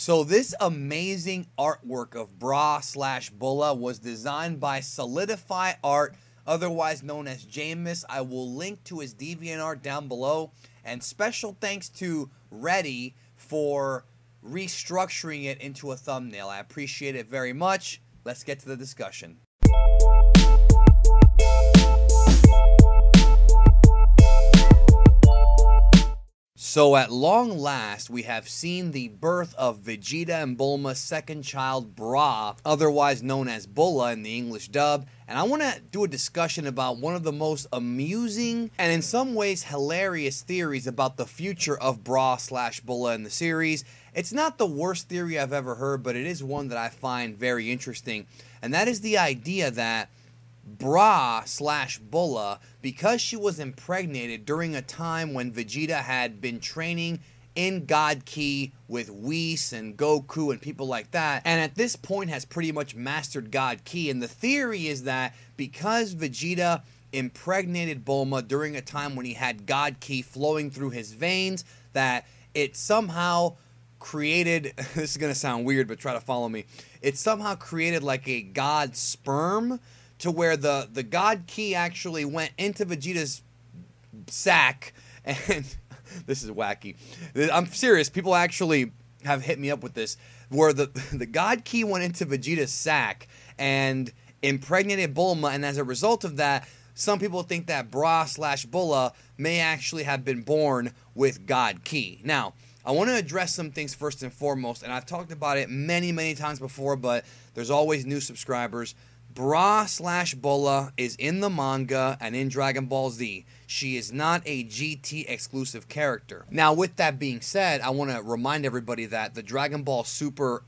So this amazing artwork of Bra slash Bulla was designed by Solidify Art, otherwise known as Jameis. I will link to his DeviantArt down below. And special thanks to Redy for restructuring it into a thumbnail. I appreciate it very much. Let's get to the discussion. So at long last, we have seen the birth of Vegeta and Bulma's second child, Bra, otherwise known as Bulla in the English dub. And I want to do a discussion about one of the most amusing and in some ways hilarious theories about the future of Bra slash Bulla in the series. It's not the worst theory I've ever heard, but it is one that I find very interesting. And that is the idea that Bra slash Bulla because she was impregnated during a time when Vegeta had been training in God Ki with Whis and Goku and people like that, and at this point has pretty much mastered God Ki. And the theory is that because Vegeta impregnated Bulma during a time when he had God Ki flowing through his veins, that it somehow created this is going to sound weird, but try to follow me. It somehow created like a God sperm to where the the God Ki actually went into Vegeta's sack, and this is wacky. I'm serious. People actually have hit me up with this, where the the God Ki went into Vegeta's sack and impregnated Bulma, and as a result of that, some people think that Bra slash Bulla may actually have been born with God Ki. Now. I want to address some things first and foremost, and I've talked about it many, many times before, but there's always new subscribers. Bra slash Bulla is in the manga and in Dragon Ball Z. She is not a GT exclusive character. Now, with that being said, I want to remind everybody that the Dragon Ball Super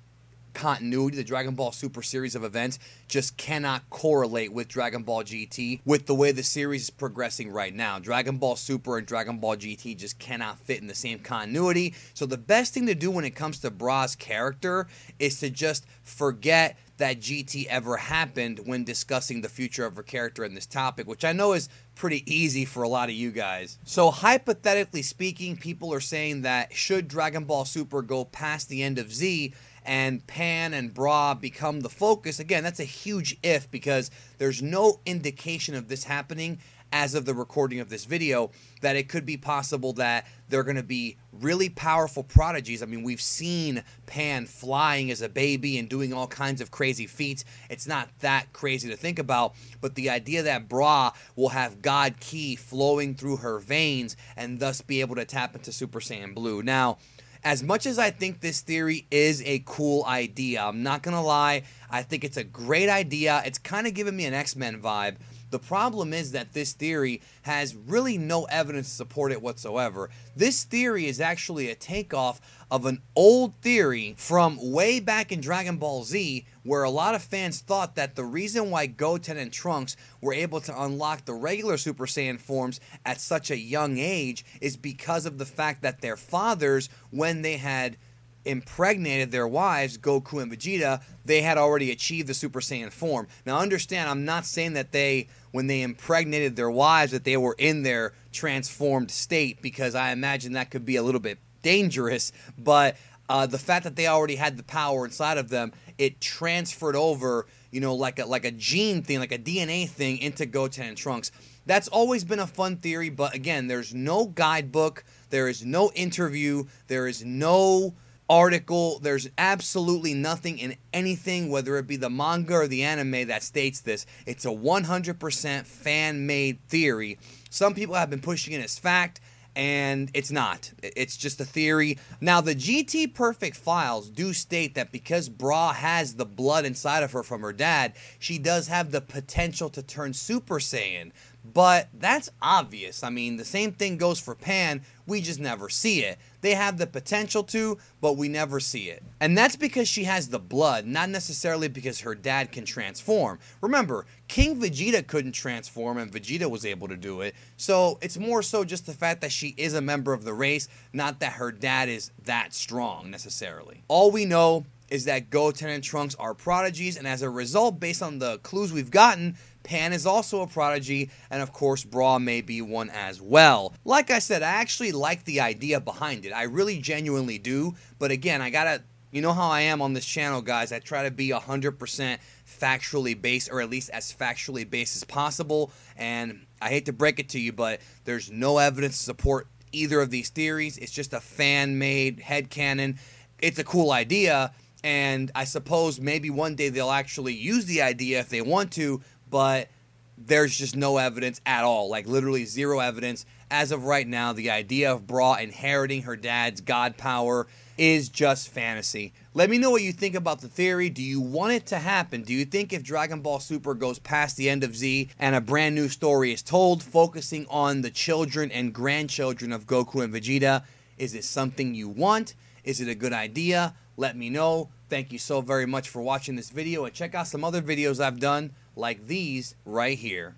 continuity, the Dragon Ball Super series of events, just cannot correlate with Dragon Ball GT with the way the series is progressing right now. Dragon Ball Super and Dragon Ball GT just cannot fit in the same continuity. So, the best thing to do when it comes to Bra's character is to just forget that GT ever happened when discussing the future of her character in this topic, which I know is pretty easy for a lot of you guys. So, hypothetically speaking, people are saying that should Dragon Ball Super go past the end of Z, and Pan and Bra become the focus, again, that's a huge if because there's no indication of this happening as of the recording of this video that it could be possible that they're going to be really powerful prodigies. I mean, we've seen Pan flying as a baby and doing all kinds of crazy feats. It's not that crazy to think about, but the idea that Bra will have God Ki flowing through her veins and thus be able to tap into Super Saiyan Blue. Now, as much as I think this theory is a cool idea, I'm not going to lie, I think it's a great idea. It's kind of giving me an X Men vibe. The problem is that this theory has really no evidence to support it whatsoever. This theory is actually a takeoff of an old theory from way back in Dragon Ball Z, where a lot of fans thought that the reason why Goten and Trunks were able to unlock the regular Super Saiyan forms at such a young age is because of the fact that their fathers, when they had impregnated their wives, Goku and Vegeta, they had already achieved the Super Saiyan form. Now, understand, I'm not saying that they, when they impregnated their wives, that they were in their transformed state, because I imagine that could be a little bit dangerous. But uh, the fact that they already had the power inside of them, it transferred over, you know, like a like a gene thing, like a DNA thing, into Goten and Trunks. That's always been a fun theory, but again, there's no guidebook, there is no interview, there is no article. There's absolutely nothing in anything, whether it be the manga or the anime, that states this. It's a 100% fan made theory. Some people have been pushing it as fact and it's not. It's just a theory. Now, the GT Perfect files do state that because Bra has the blood inside of her from her dad, she does have the potential to turn Super Saiyan. But that's obvious. I mean, the same thing goes for Pan. We just never see it. They have the potential to, but we never see it. And that's because she has the blood, not necessarily because her dad can transform. Remember, King Vegeta couldn't transform and Vegeta was able to do it. So it's more so just the fact that she is a member of the race, not that her dad is that strong necessarily. All we know is that Goten and Trunks are prodigies, and as a result, based on the clues we've gotten, Pan is also a prodigy, and of course, Bra may be one as well. Like I said, I actually like the idea behind it. I really genuinely do, but again, I gotta You know how I am on this channel, guys. I try to be 100% factually based, or at least as factually based as possible. And I hate to break it to you, but there's no evidence to support either of these theories. It's just a fan made head headcanon. It's a cool idea, and I suppose maybe one day they'll actually use the idea if they want to, but there's just no evidence at all. Like, literally zero evidence. As of right now, the idea of Bra inheriting her dad's god power is just fantasy. Let me know what you think about the theory. Do you want it to happen? Do you think if Dragon Ball Super goes past the end of Z and a brand new story is told, focusing on the children and grandchildren of Goku and Vegeta, is it something you want? Is it a good idea? Let me know. Thank you so very much for watching this video and check out some other videos I've done like these right here.